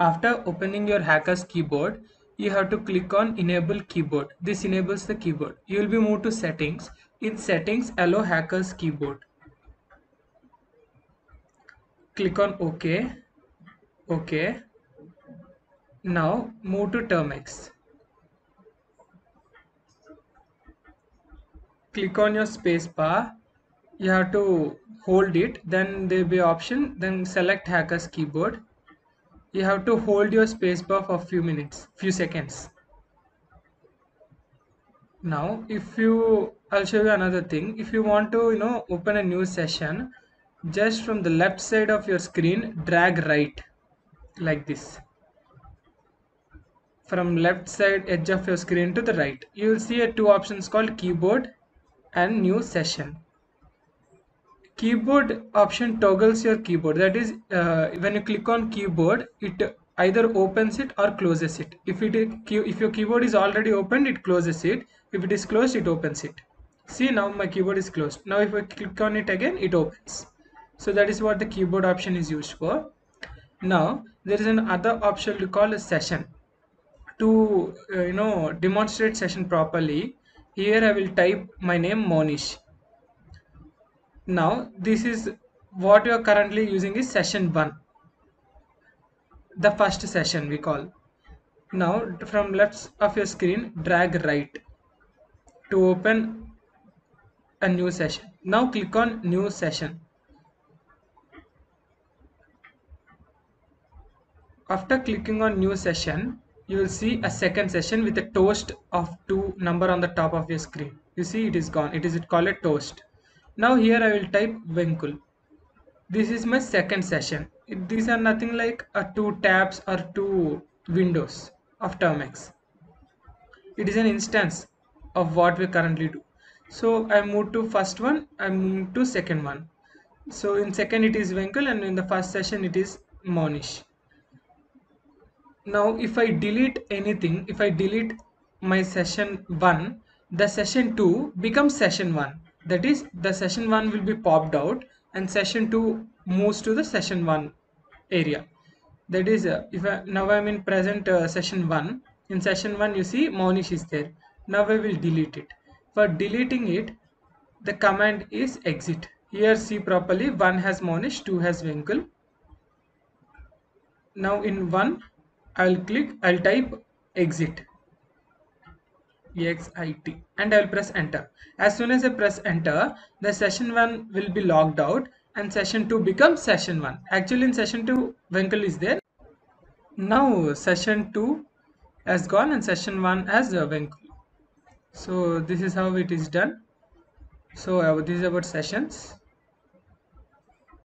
After opening your hacker's keyboard, you have to click on enable keyboard. This enables the keyboard. You will be moved to settings. In settings, allow hacker's keyboard. Click on OK. OK. Now move to Termux. Click on your spacebar. You have to hold it. Then there will be option. Then select hacker's keyboard you have to hold your spacebar for a few minutes few seconds. Now if you i'll show you another thing. If you want to you know open a new session just from the left side of your screen drag right like this. From left side edge of your screen to the right. You will see a two options called keyboard and new session keyboard option toggles your keyboard. That is uh, when you click on keyboard it either opens it or closes it. If it if your keyboard is already opened it closes it. If it is closed it opens it. See now my keyboard is closed. Now if I click on it again it opens. So that is what the keyboard option is used for. Now there is another option called a session. To uh, you know demonstrate session properly here I will type my name Monish now this is what you are currently using is session 1 the first session we call. Now from left of your screen drag right to open a new session. Now click on new session. After clicking on new session you will see a second session with a toast of two number on the top of your screen. You see it is gone. It is called a toast now here I will type Venkul. This is my second session. These are nothing like a two tabs or two windows of Termux. It is an instance of what we currently do. So I move to first one, I move to second one. So in second it is Venkul and in the first session it is Monish. Now if I delete anything, if I delete my session 1, the session 2 becomes session 1 that is the session 1 will be popped out and session 2 moves to the session 1 area. That is uh, if I, now I'm in present uh, session 1 in session 1 you see Monish is there. Now I will delete it. For deleting it the command is exit. Here see properly 1 has Monish 2 has Venkul. Now in 1 I'll click I'll type exit exit and I will press enter. As soon as I press enter, the session 1 will be logged out and session 2 becomes session 1. Actually in session 2 Venkul is there. Now session 2 has gone and session 1 has uh, Venkul. So this is how it is done. So uh, this is about sessions.